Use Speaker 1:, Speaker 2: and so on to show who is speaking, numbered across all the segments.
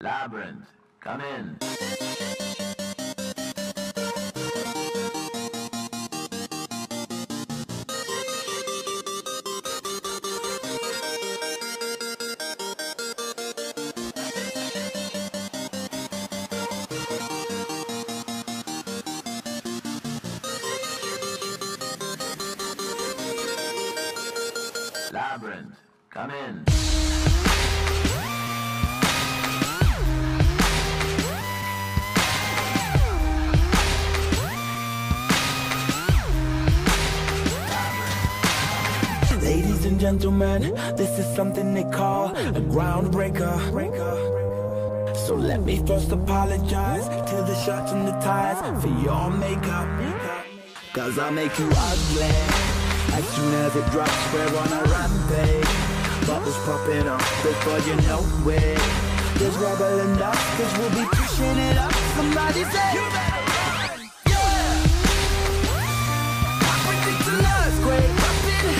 Speaker 1: Labrinth, come in. Labrinth, come in.
Speaker 2: Ladies and gentlemen, this is something they call a groundbreaker. So let me first apologize to the shirts and the ties for your makeup. Cause I'll make you ugly as soon as it drops. We're on a rampage. Bubbles popping up before you know it. There's rubble and dust, cause we'll be pushing it up. Somebody say, You better run! I predict an earthquake in.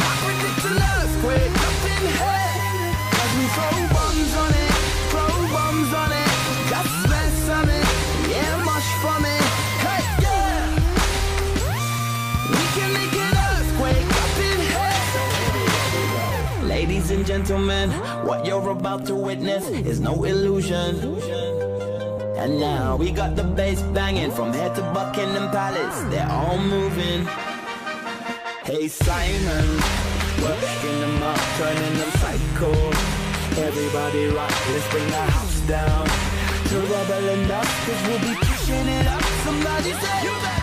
Speaker 2: I predict an earthquake Ladies and gentlemen, what you're about to witness is no illusion. And now we got the bass banging from here to Buckingham Palace. They're all moving. Hey Simon, working them up, turning them psycho. Everybody rock, let's bring the house down. To rebel up, cause we'll be pushing it up. Somebody say, You better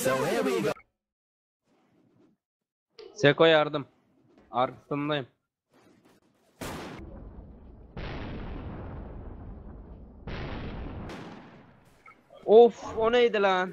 Speaker 2: So here we go.
Speaker 3: Seko yardım. Arkasındayım. Of o neydi lan?